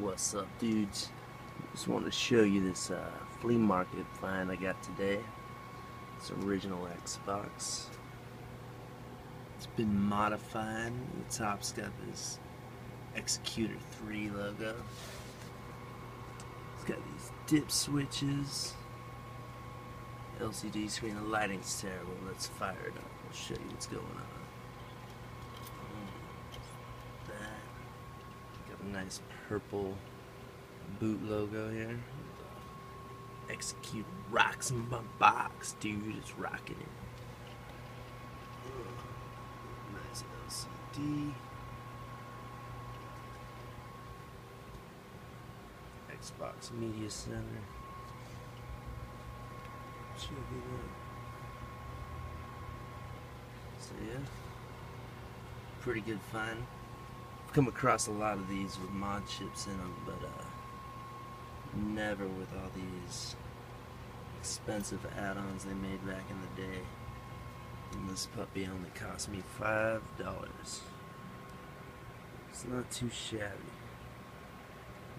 What's up dudes? Just wanted to show you this uh, flea market find I got today. It's original Xbox. It's been modified. The top's got this Xecuter 3 logo. It's got these dip switches. LCD screen, the lighting's terrible. Let's fire it up. I'll show you what's going on. that. Got a nice purple boot logo here. Xecuter rocks in my box, dude. It's rocking it. Nice LCD. Xbox Media Center. Check it out. So yeah, pretty good find. I've come across a lot of these with mod chips in them, but uh, never with all these expensive add-ons they made back in the day. And this puppy only cost me five dollars. It's not too shabby.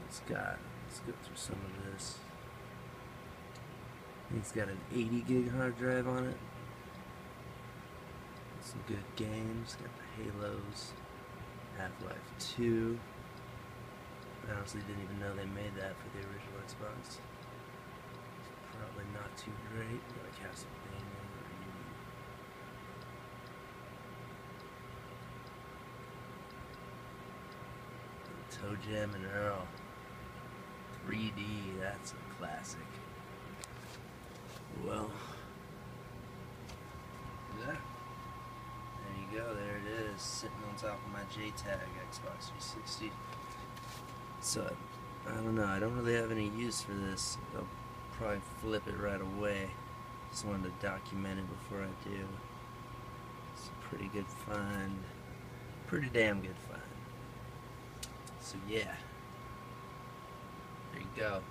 It's got. Let's go through some of this. It's got an 80 gig hard drive on it. Some good games. Got the Halos, Half-Life 2. I honestly didn't even know they made that for the original Xbox. It's probably not too great. A Castlevania. Toe Jam and Earl. 3D, that's a classic. Well, yeah. There you go, is, sitting on top of my JTAG Xbox 360. So, I don't know, I don't really have any use for this. I'll probably flip it right away. Just wanted to document it before I do. It's a pretty good find. Pretty damn good find. So yeah. There you go.